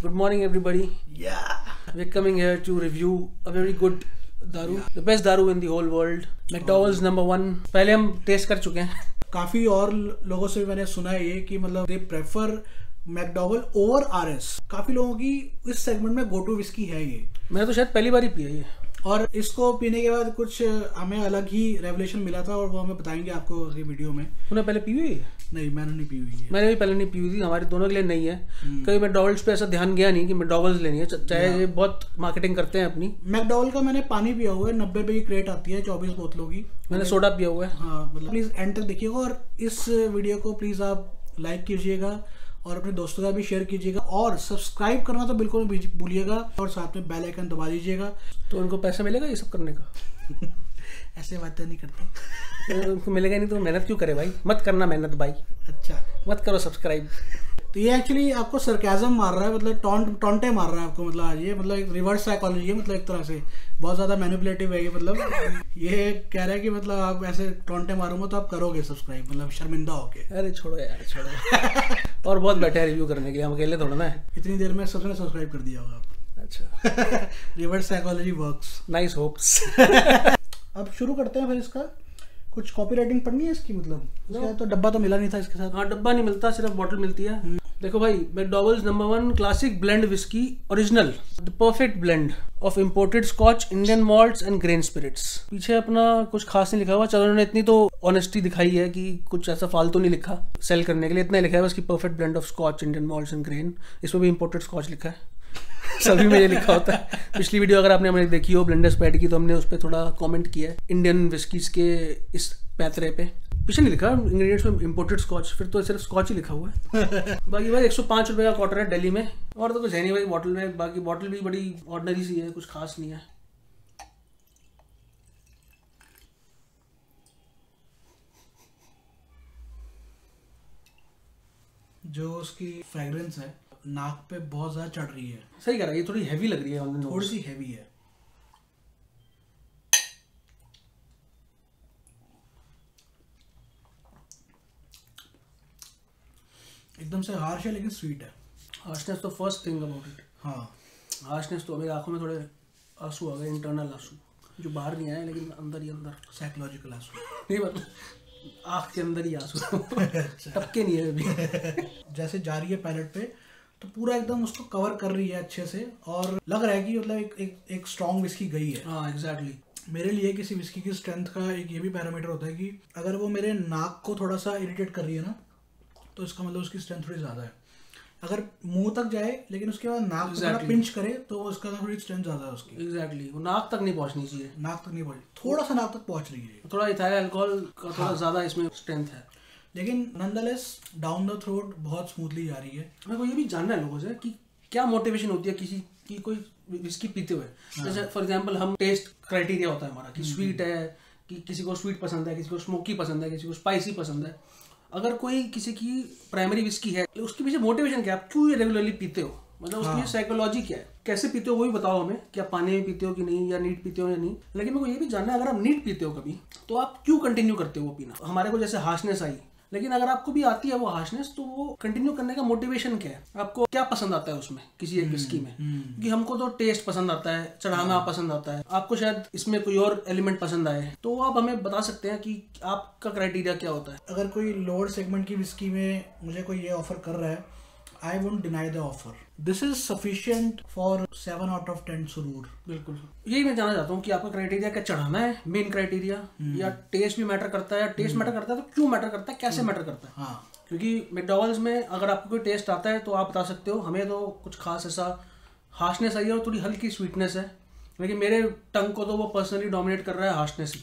Good morning, everybody. Yeah. We're coming here to review a very good daru, the best daru in the whole world. McDowell's number one. पहले हम test कर चुके हैं काफ़ी और लोगों से भी मैंने सुना है ये कि मतलब they prefer McDowell over R S काफ़ी लोगों की इस सेगमेंट में गो टू विस्की है ये मैंने तो शायद पहली बार ही पिया ये और इसको पीने के बाद कुछ हमें अलग ही रेवलेशन मिला था और वो हमें बताएँगे आपको वीडियो में तूने पहले पी हुई नहीं मैंने नहीं पी हुई है। मैंने भी पहले नहीं पी हुई थी हमारे दोनों के लिए नहीं है। कभी मैकडॉवल्स पे ऐसा ध्यान गया नहीं कि मैकडॉवल्स लेनी है चाहे ये बहुत मार्केटिंग करते हैं अपनी। मैकडॉवल का मैंने पानी पिया हुआ है नब्बे रुपए की क्रेट आती है चौबीस बोतलों की। मैंने सोडा पिया हुआ है। हाँ मतलब प्लीज़ एंड तक देखिएगा और इस वीडियो को प्लीज़ आप लाइक कीजिएगा और अपने दोस्तों का भी शेयर कीजिएगा और सब्सक्राइब करना तो बिल्कुल भूलिएगा और साथ में बेल आइकन दबा दीजिएगा। तो उनको पैसा मिलेगा ये सब करने का? ऐसे बातें नहीं करते। उनको मिलेगा नहीं तो मेहनत क्यों करे भाई? मत करना मेहनत भाई। अच्छा। मत करो सब्सक्राइब तो ये एक्चुअली आपको सरकाजम मार रहा है मतलब टॉन्ट टॉन्टे मार रहा है आपको मतलब आज ये मतलब एक रिवर्स साइकोलॉजी है मतलब एक तरह से। बहुत ज़्यादा मैनिपुलेटिव है ये मतलब। ये कह रहा है कि मतलब आप ऐसे टॉन्टे मारूँगा तो आप करोगे सब्सक्राइब मतलब शर्मिंदा होके। अरे छोड़ो यार छोड़ो। और बहुत बैठे रिव्यू करने के लिए हम अकेले थोड़ा ना इतनी देर में सबने सब्सक्राइब कर दिया होगा। आप अच्छा। Reverse psychology works nice hopes अब शुरू करते हैं फिर इसका। कुछ कॉपी राइटिंग पढ़नी है इसकी मतलब? इसका तो डब्बा तो मिला नहीं था इसके साथ। हाँ डब्बा नहीं मिलता सिर्फ़ बॉटल मिलती है। देखो भाई McDowell's number one classic blend whisky original the perfect blend of imported Scotch Indian malts and grain spirits पीछे अपना कुछ खास नहीं लिखा हुआ चलो उन्होंने इतनी तो ऑनेस्टी दिखाई है कि कुछ ऐसा फालतू नहीं लिखा सेल करने के लिए। इतना ही लिखा है बस की perfect blend of Scotch Indian malts and grain इसमें भी इम्पोर्टेड स्कॉच लिखा है। सभी में ये लिखा होता है। पिछली वीडियो अगर आपने हमारी देखी हो ब्लेंडर्स पैड की तो हमने उस पर थोड़ा कमेंट किया है। इंडियन विस्कीज के इस पैतरे पे। पीछे नहीं लिखा इंग्रेडिएंट्स में इम्पोर्टेड स्कॉच फिर तो सिर्फ़ स्कॉच ही लिखा हुआ है। बाकी भाई एक सौ पाँच रुपये का क्वार्टर है दिल्ली में। और तो कुछ है नहीं भाई बॉटल में। बाकी बॉटल भी बड़ी ऑर्डनरी सी है कुछ खास नहीं है। जो उसकी फ्रेग्रेंस है नाक पे बहुत ज़्यादा चढ़ रही है। सही कह रहा है ये थोड़ी हैवी लग रही है थोड़ी सी हैवी है। एकदम से हार्श है लेकिन स्वीट है। हार्शनेस तो फ़र्स्ट थिंग अबाउट इट हाँ। हार्शनेस तो मेरी आँखों में थोड़े आँसू आ गए इंटरनल आँसू जो बाहर नहीं आए लेकिन अंदर ही अंदर। साइकोलॉजिकल आँसू। नहीं मतलब आँख के अंदर ही आँसू। टपके नहीं है अभी। जैसे जा रही है पैलेट पे तो पूरा एकदम उसको कवर कर रही है अच्छे से और लग रहा है कि मतलब एक एक, एक स्ट्रॉन्ग विस्की गई है। हाँ एग्जैक्टली exactly. मेरे लिए किसी विस्की की स्ट्रेंथ का एक ये भी पैरामीटर होता है कि अगर वो मेरे नाक को थोड़ा सा इरिटेट कर रही है ना तो इसका मतलब उसकी स्ट्रेंथ थोड़ी ज़्यादा है। अगर मुँह तक जाए लेकिन उसके बाद नाक Exactly. पिंच करे तो उसका थोड़ी स्ट्रेंथ ज़्यादा है उसकी। एग्जैक्टली वो नाक तक नहीं पहुंचनी चाहिए। नाक तक नहीं पहुँच थोड़ा सा नाक तक पहुँच रही है थोड़ा इथाइल अल्कोहल का थोड़ा ज़्यादा इसमें स्ट्रेंथ है। लेकिन नंदलेस डाउन द थ्रोट बहुत स्मूथली जा रही है। मेरे को ये भी जानना है लोगों से कि क्या मोटिवेशन होती है किसी की कोई विस्की पीते हुए? जैसे फॉर एग्जांपल हम टेस्ट क्राइटेरिया होता है हमारा कि स्वीट है कि किसी को स्वीट पसंद है किसी को स्मोकी पसंद है किसी को स्पाइसी पसंद है। अगर कोई किसी की प्राइमरी विस्की है उसके पीछे मोटिवेशन क्या है? आप क्यों ये रेगुलरली पीते हो? मतलब उसकी साइकोलॉजी क्या है? कैसे पीते हो वो भी बताओ हमें कि आप पानी में पीते हो कि नहीं या नीट पीते हो या नहीं। लेकिन मेरे को ये भी जानना है अगर आप नीट पीते हो कभी तो आप क्यों कंटिन्यू करते हो वो पीना? हमारे को जैसे हार्शनेस आई लेकिन अगर आपको भी आती है वो हार्शनेस तो वो कंटिन्यू करने का मोटिवेशन क्या है? आपको क्या पसंद आता है उसमें किसी एक विस्की में? क्योंकि हमको तो टेस्ट पसंद आता है चढ़ाना पसंद आता है। आपको शायद इसमें कोई और एलिमेंट पसंद आए। तो आप हमें बता सकते हैं कि आपका क्राइटेरिया क्या होता है? अगर कोई लोअर सेगमेंट की विस्की में मुझे कोई ये ऑफ़र कर रहा है I won't deny the offer this is sufficient for seven out of ten सुरूर बिल्कुल यही मैं जानना चाहता हूँ कि आपका क्राइटेरिया क्या चढ़ाना है? मेन क्राइटेरिया या टेस्ट भी मैटर करता है? या टेस्ट मैटर करता है तो क्यों मैटर करता है? कैसे मैटर करता है? हाँ। क्योंकि मैकडॉवल्स में अगर आपको कोई टेस्ट आता है तो आप बता सकते हो हमें तो कुछ खास ऐसा हार्शनेस आई है और थोड़ी हल्की स्वीटनेस है। लेकिन मेरे टंग को तो वो पर्सनली डोमिनेट कर रहा है हार्शनेस ही।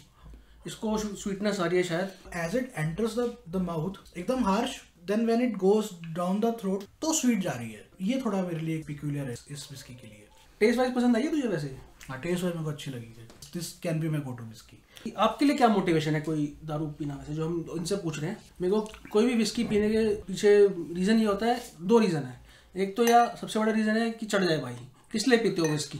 इसको स्वीटनेस आ रही है शायद। As it enters the mouth एकदम harsh then when it goes down the throat तो स्वीट जा रही है। ये थोड़ा मेरे लिए पिक्यूलियर है इस विस्की के लिए। टेस्ट वाइज पसंद आई है तुझे वैसे? हाँ टेस्ट वाइज मेरे को अच्छी लगी है। This can be my go to whisky आपके लिए क्या मोटिवेशन है कोई दारू पीना? वैसे जो हम इनसे पूछ रहे हैं मेरे को कोई भी विस्की पीने के पीछे रीज़न ये होता है दो रीज़न है। एक तो या सबसे बड़ा रीज़न है कि चढ़ जाए भाई। किस लिए पीते हो विस्की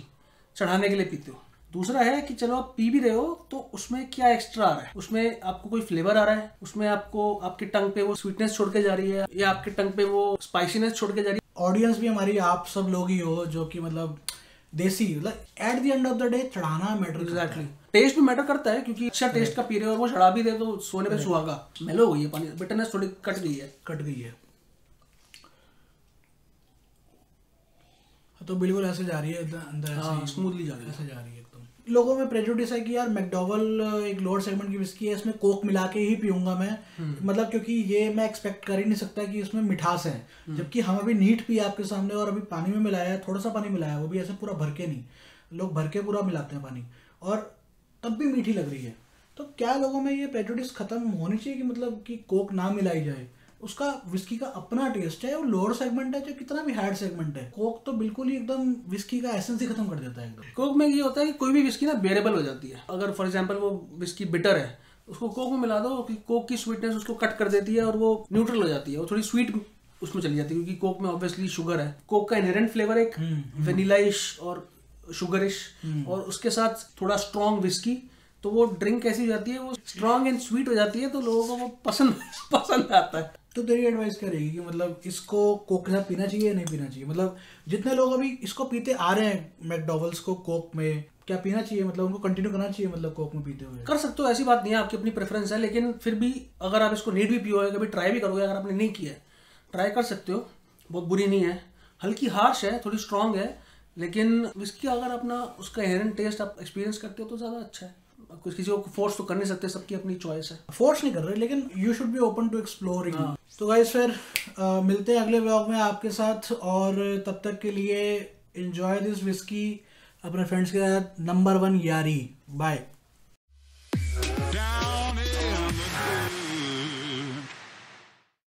चढ़ाने के लिए पीते हो। दूसरा है कि चलो आप पी भी रहे हो तो उसमें क्या एक्स्ट्रा आ रहा है? उसमें आपको कोई फ्लेवर आ रहा है? उसमें आपको आपके टंग पे वो स्वीटनेस छोड़ के जा रही है या आपके टंग पे वो स्पाइसीनेस छोड़ के जा रही है? ऑडियंस भी हमारी आप सब लोग ही हो जो कि मतलब देसी मतलब at the end of the day चढ़ाना मैटर एग्जैक्टली टेस्ट भी मैटर करता है क्योंकि अच्छा टेस्ट का पी रहे हो और वो शराब भी दे तो सोने पे सुहागा। मेलो हो गई है पानी बिटरनेस थोड़ी कट गई है। कट गई है। तो बिल्कुल ऐसे जा रही है अंदर- अंदर ऐसे हाँ स्मूथली जा रही है। ऐसे जा रही है। लोगों में प्रेजुडिस है कि यार मैकडोवल एक लोअर सेगमेंट की विस्की है इसमें कोक मिला के ही पीऊँगा मैं। हम्म। मतलब क्योंकि ये मैं एक्सपेक्ट कर ही नहीं सकता कि इसमें मिठास है। हम्म। जबकि हम अभी नीट पी आपके सामने और अभी पानी में मिलाया है थोड़ा सा पानी मिलाया है वो भी ऐसे पूरा भर के नहीं। लोग भर के पूरा मिलाते हैं पानी। और तब भी मीठी लग रही है। तो क्या लोगों में ये प्रेजुडिस खत्म होनी चाहिए कि मतलब कि कोक ना मिलाई जाए? उसका विस्की का अपना टेस्ट है वो लोअर सेगमेंट है जो कितना भी हार्ड सेगमेंट है। कोक तो बिल्कुल ही एकदम विस्की का एसेंस ही खत्म कर देता है एकदम। कोक में ये होता है कि कोई भी विस्की ना बेरेबल हो जाती है। अगर फॉर एग्ज़ाम्पल वो विस्की बिटर है उसको कोक में मिला दो कि कोक की स्वीटनेस उसको कट कर देती है और वो न्यूट्रल हो जाती है वो थोड़ी स्वीट उसमें चली जाती है क्योंकि कोक में ऑब्वियसली शुगर है। कोक का इनहेरेंट फ्लेवर एक वेनिलाइश और शुगरिश और उसके साथ थोड़ा स्ट्रॉन्ग विस्की तो वो ड्रिंक कैसी हो जाती है वो स्ट्रॉन्ग एंड स्वीट हो जाती है तो लोगों को वो पसंद पसंद आता है। तो तेरी एडवाइस क्या रहेगी कि मतलब इसको कोक के साथ पीना चाहिए या नहीं पीना चाहिए? मतलब जितने लोग अभी इसको पीते आ रहे हैं मैकडोवल्स को कोक में क्या पीना चाहिए? मतलब उनको कंटिन्यू करना चाहिए मतलब कोक में पीते हुए? कर सकते हो ऐसी बात नहीं है आपकी अपनी प्रेफरेंस है लेकिन फिर भी अगर आप इसको नीट भी पियोगे कभी ट्राई भी करोगे अगर आपने नहीं किया ट्राई कर सकते हो बहुत बुरी नहीं है। हल्की हार्श है थोड़ी स्ट्रांग है लेकिन इसकी अगर अपना उसका इनहेरेंट टेस्ट आप एक्सपीरियंस करते हो तो ज़्यादा अच्छा है। कुछ किसी को फोर्स तो कर नहीं सकते सबकी अपनी चॉइस है। फोर्स नहीं कर रहे लेकिन you should be open to exploring. तो गाइज़ फिर आ, मिलते हैं अगले ब्लॉग में आपके साथ और तब तक के लिए इन्जॉय दिस विस्की अपने फ्रेंड्स के साथ. नंबर वन यारी. बाय